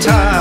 time.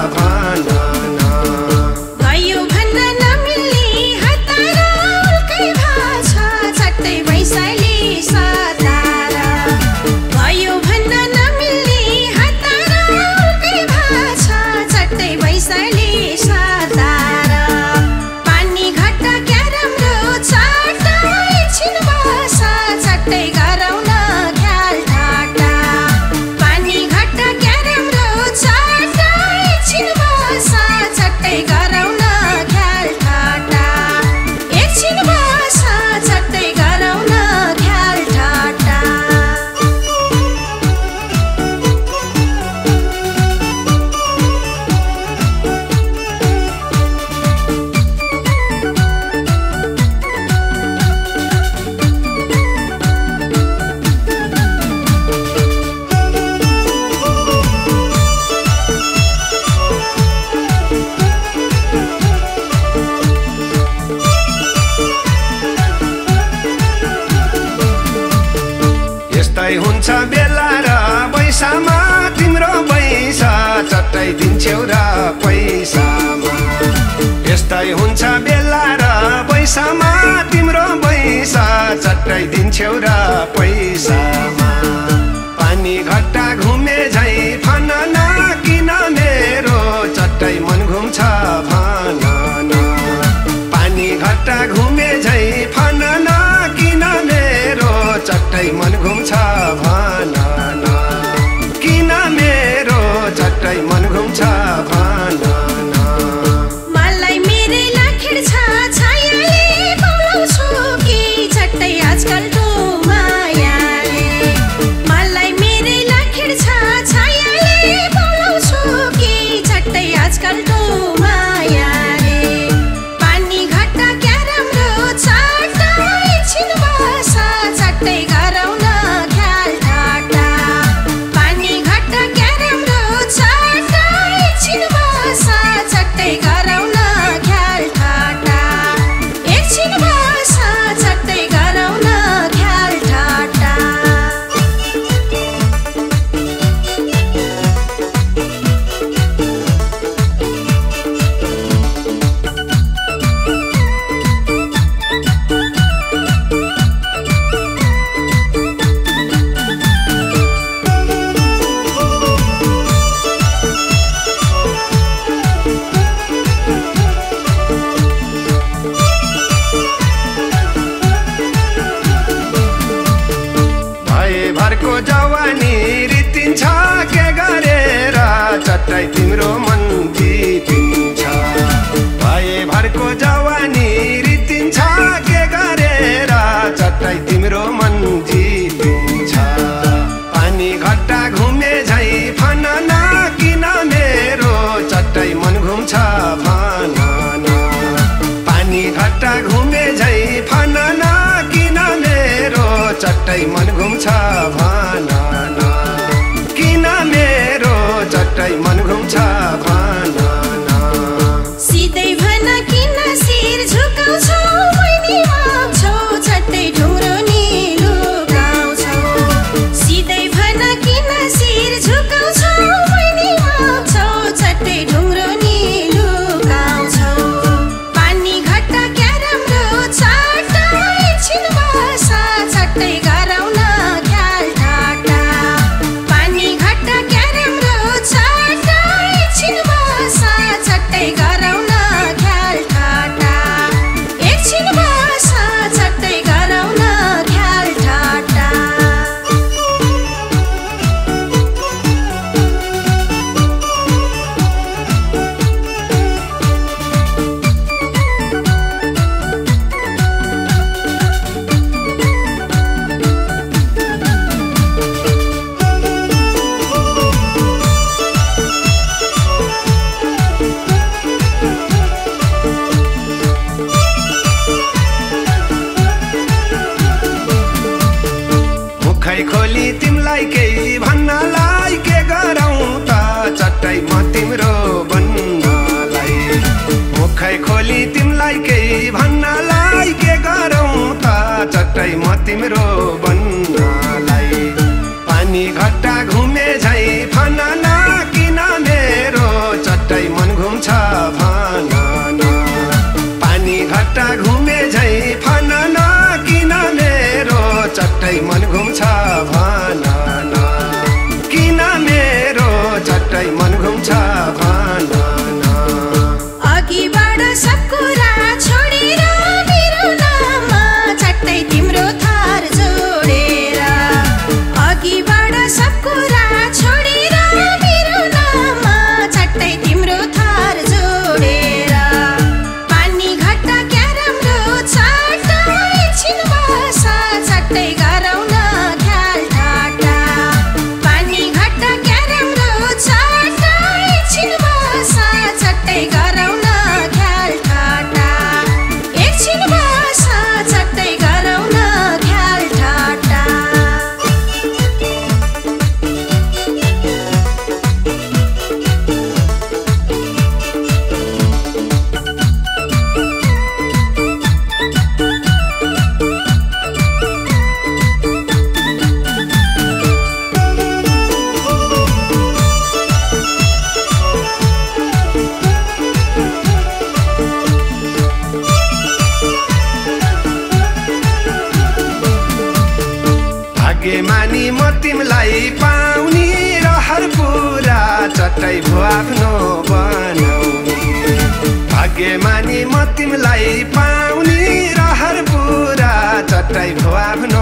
चट्टै हुन्छ बेला र पैसामा तिम्रो पैसा चट्टै दिन्छौ र पैसामा। यस्तै हुन्छ बेला र पैसामा तिम्रो पैसा चट्टै दिन्छौ र पैसामा। पानी घट्टा घुम को जवानी रितिन्छ के गरेर? चट्टै तिम्रो मन जितिन्छ। भए भरको जवानी रितिन्छ के गरेर? चट्टै तिम्रो मन जितिन्छ। पानी घट्टा घुमे झै फन किन मेरो? चट्टै मन घुम्छ फन पानी घट्टा घुमे झै फन किन मेरो? चट्टै मन तिमलाई केही भन्नलाई के गरौँ त? चट्टै म तिम्रो बन्नलाई मुखै खोली तिमलाई केही भन्नलाई के गरौँ त? चट्टै म तिम्रो भो आफ्नो बनाउने भाग्यमानी म तिमीलाई पाउने रहर पुरा चट्टै भो आफ्नो